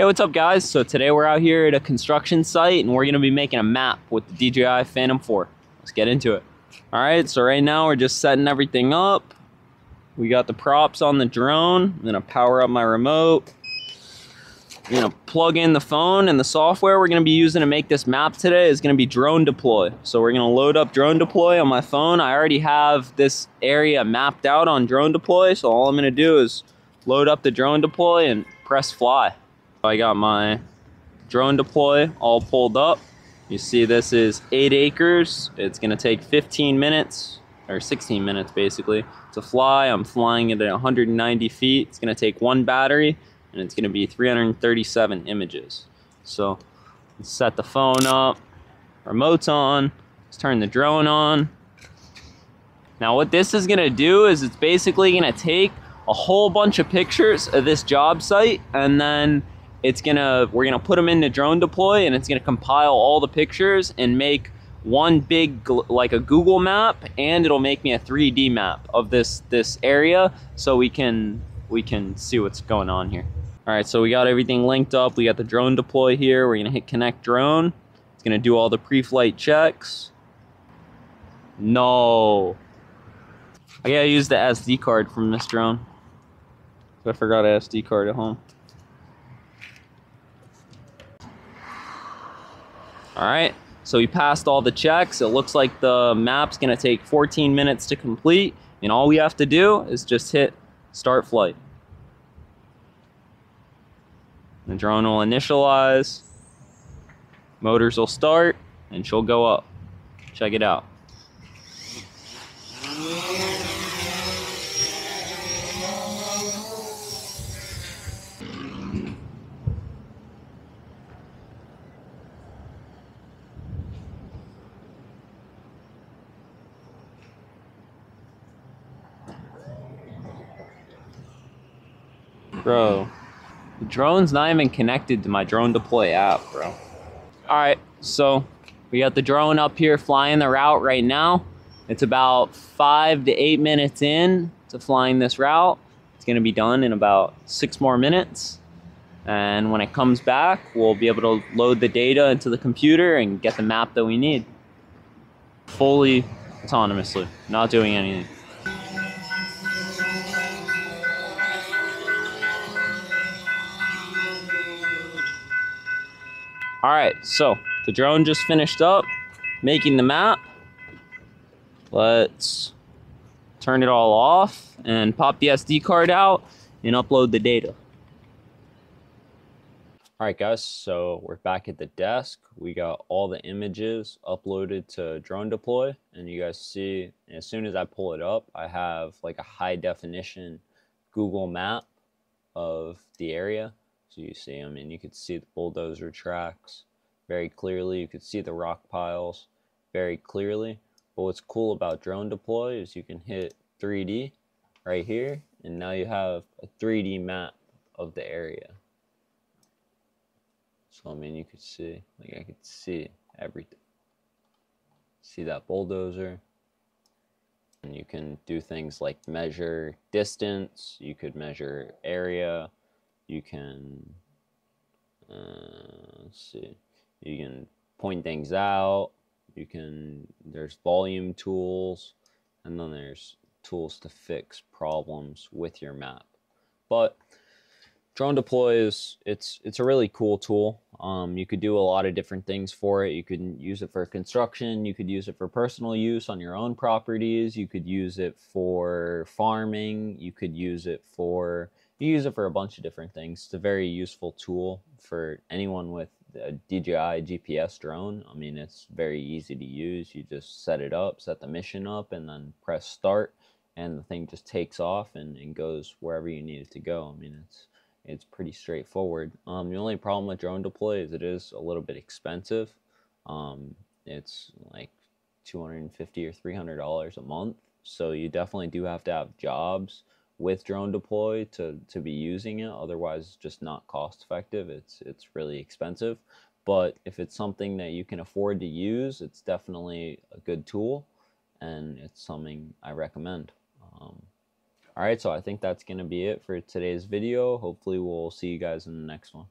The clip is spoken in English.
Hey, what's up guys? So today we're out here at a construction site and we're gonna be making a map with the DJI Phantom 4. Let's get into it. All right, so right now we're just setting everything up. We got the props on the drone. I'm gonna power up my remote. I'm gonna plug in the phone and the software we're gonna be using to make this map today is gonna be Drone Deploy. So we're gonna load up Drone Deploy on my phone. I already have this area mapped out on Drone Deploy, so all I'm gonna do is load up the Drone Deploy and press fly. I got my drone deploy all pulled up. You see this is eight acres. It's gonna take 15 minutes or 16 minutes basically to fly. I'm flying it at 190 feet. It's gonna take one battery and it's gonna be 337 images. So let's set the phone up, remote's on, let's turn the drone on. Now what this is gonna do is it's basically gonna take a whole bunch of pictures of this job site and then it's gonna we're gonna put them into drone deploy and it's gonna compile all the pictures and make one big like a google map and it'll make me a 3d map of this this area so we can we can see what's going on here. All right so we got everything linked up. We got the drone deploy here. We're gonna hit connect drone. It's gonna do all the pre-flight checks. No. I gotta use the sd card from this drone. I forgot a sd card at home All right, so we passed all the checks. It looks like the map's gonna take 14 minutes to complete, and all we have to do is just hit start flight. The drone will initialize, motors will start, and she'll go up. Check it out. Bro, the drone's not even connected to my drone deploy app, bro. All right, so we got the drone up here flying the route right now. It's about five to eight minutes in to flying this route. It's gonna be done in about six more minutes. And when it comes back, we'll be able to load the data into the computer and get the map that we need. Fully autonomously, not doing anything. All right, so the drone just finished up making the map. Let's turn it all off and pop the SD card out and upload the data. All right, guys, so we're back at the desk. We got all the images uploaded to Drone Deploy, and you guys see, as soon as I pull it up, I have like a high definition Google map of the area. So you see them, and you could see the bulldozer tracks very clearly. You could see the rock piles very clearly. But what's cool about drone deploy is you can hit 3D right here, and now you have a 3D map of the area. So I mean, you could see, like I could see everything. See that bulldozer. And you can do things like measure distance, you could measure area, you can, uh, see, you can point things out, you can, there's volume tools, and then there's tools to fix problems with your map. But drone deploy is it's it's a really cool tool. Um, you could do a lot of different things for it. You could use it for construction. You could use it for personal use on your own properties. You could use it for farming. You could use it for you use it for a bunch of different things. It's a very useful tool for anyone with a DJI GPS drone. I mean, it's very easy to use. You just set it up, set the mission up, and then press start, and the thing just takes off and, and goes wherever you need it to go. I mean, it's it's pretty straightforward. Um, the only problem with drone deploy is it is a little bit expensive. Um, it's like 250 or 300 dollars a month, so you definitely do have to have jobs with drone deploy to to be using it otherwise it's just not cost effective it's it's really expensive. But if it's something that you can afford to use it's definitely a good tool and it's something i recommend. Um, all right so i think that's going to be it for today's video. Hopefully we'll see you guys in the next one